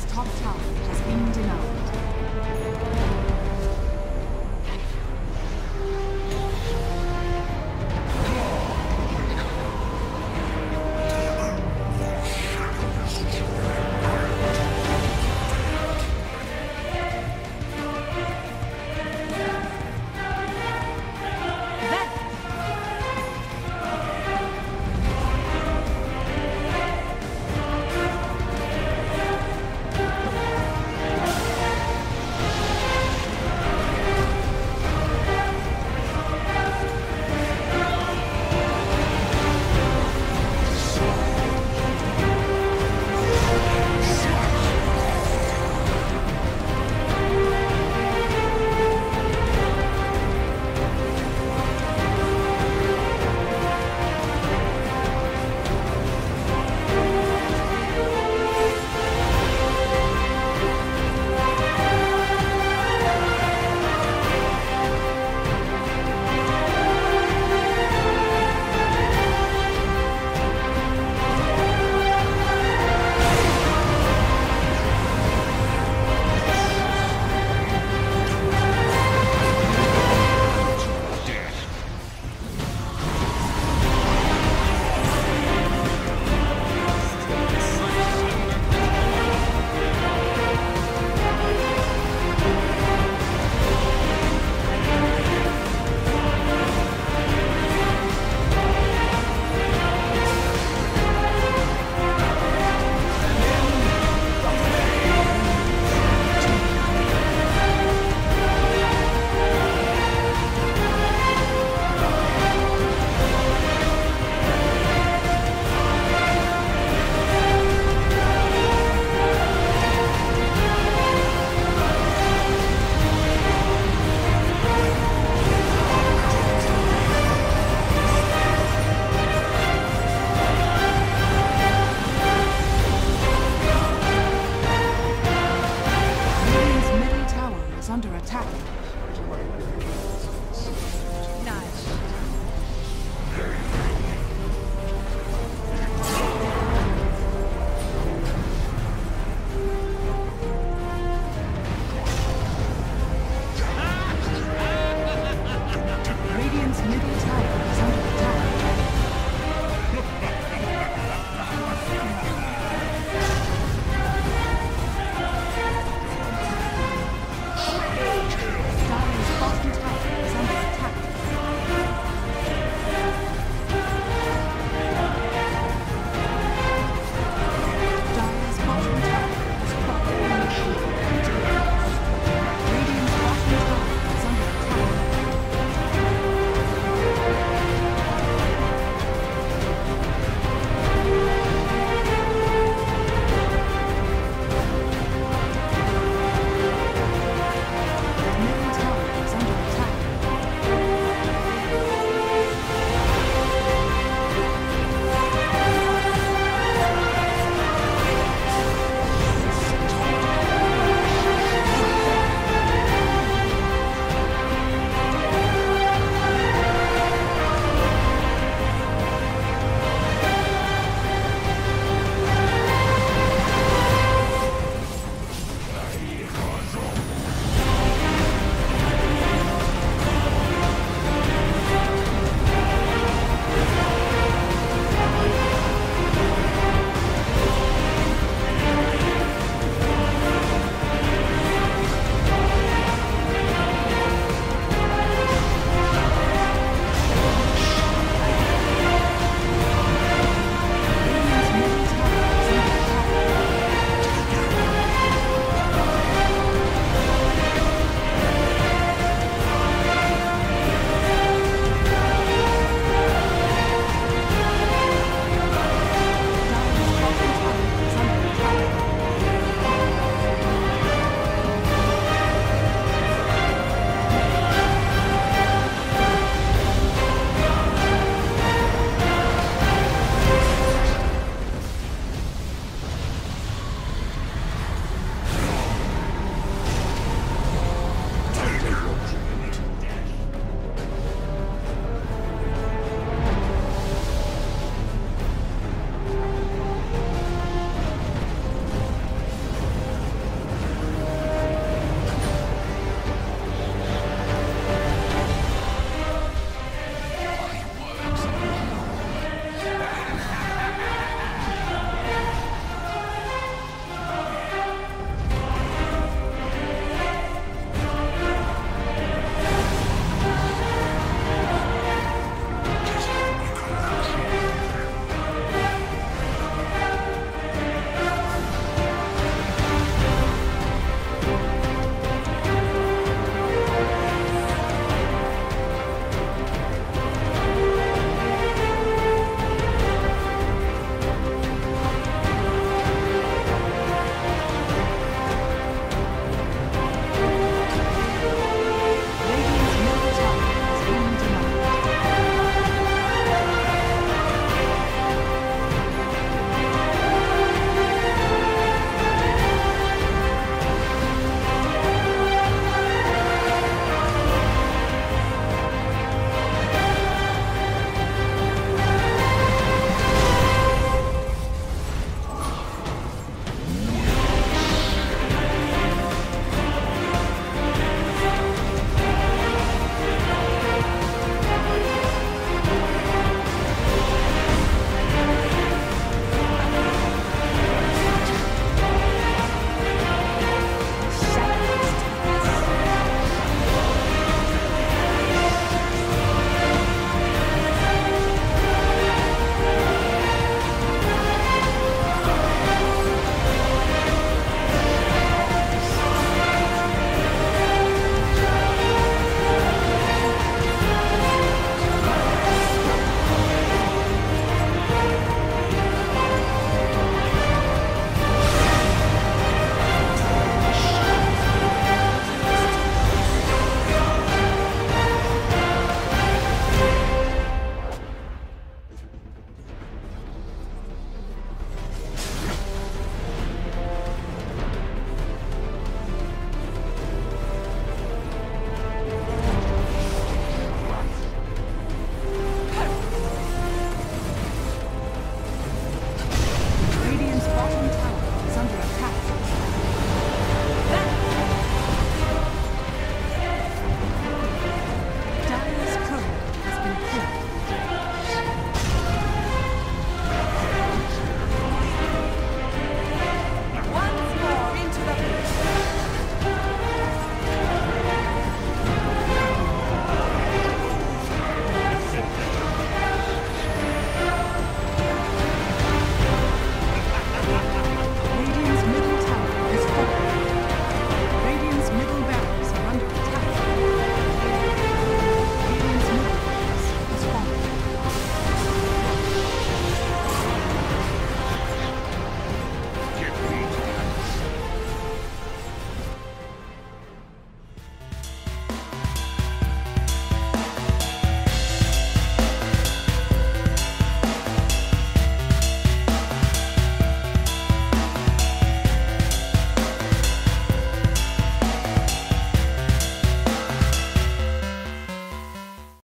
Dire's top tower has been denied.